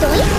ドイ